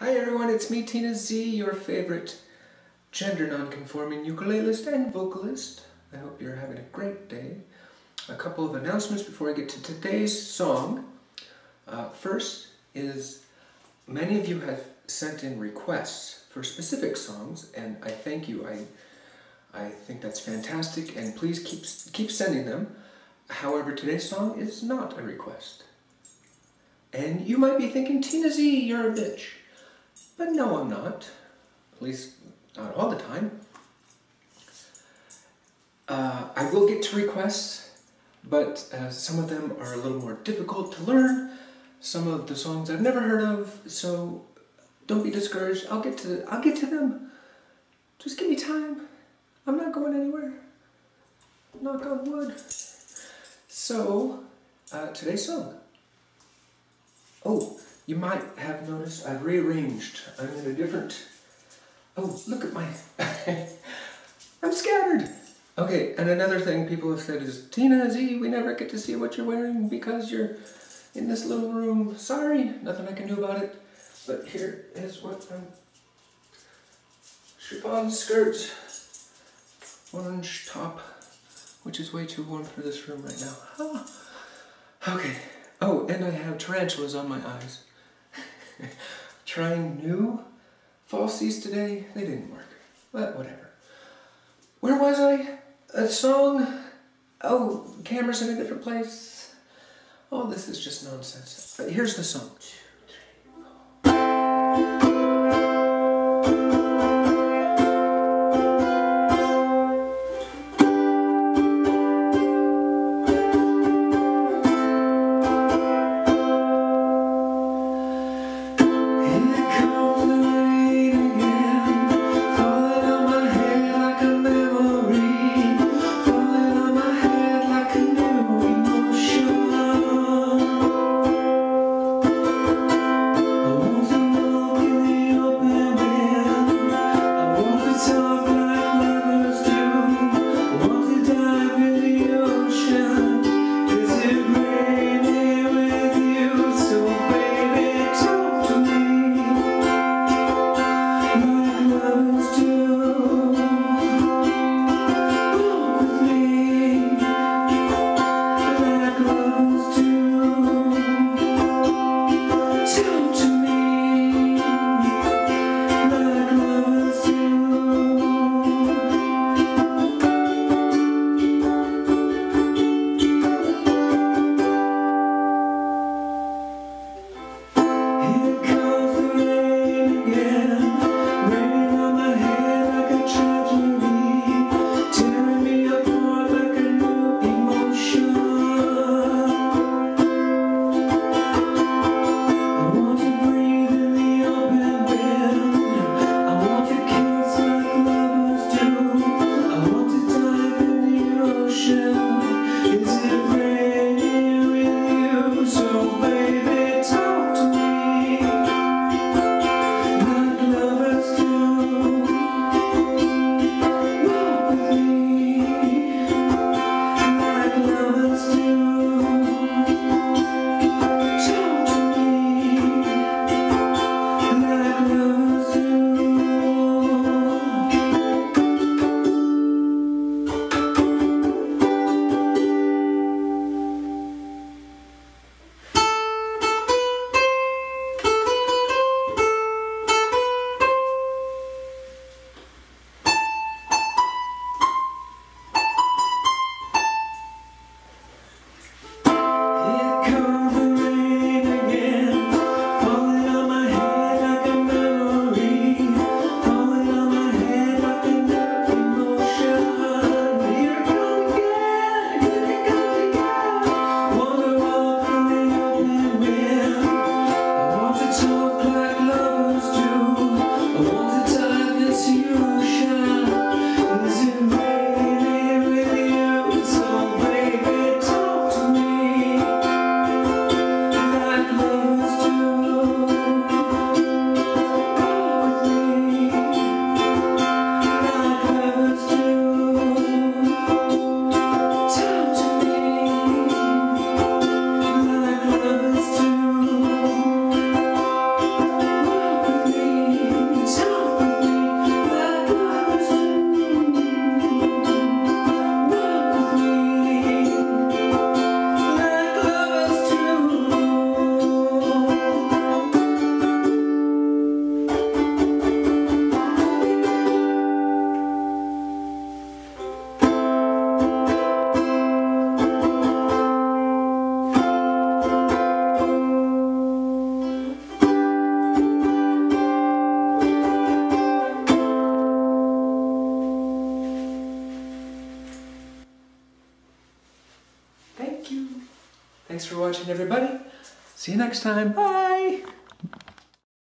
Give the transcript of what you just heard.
Hi everyone, it's me Tina Zee, your favorite gender non-conforming ukulelist and vocalist. I hope you're having a great day. A couple of announcements before I get to today's song. Uh, first is many of you have sent in requests for specific songs and I thank you. I I think that's fantastic and please keep keep sending them. However, today's song is not a request. And you might be thinking, Tina Zee, you're a bitch. But no, I'm not. At least not all the time. Uh, I will get to requests, but uh, some of them are a little more difficult to learn. Some of the songs I've never heard of, so don't be discouraged. I'll get to I'll get to them. Just give me time. I'm not going anywhere. Knock on wood. So, uh, today's song. Oh, you might have noticed I've rearranged. I'm in a different... Oh, look at my... I'm scattered! Okay, and another thing people have said is, Tina Zee, we never get to see what you're wearing because you're in this little room. Sorry, nothing I can do about it. But here is what I'm... Chiffon skirt, orange top, which is way too warm for this room right now. Ah. Okay. Oh, and I have tarantulas on my eyes. Trying new falsies today, they didn't work. But whatever. Where was I? A song? Oh, camera's in a different place. Oh, this is just nonsense. But here's the song. Thanks for watching, everybody. See you next time. Bye!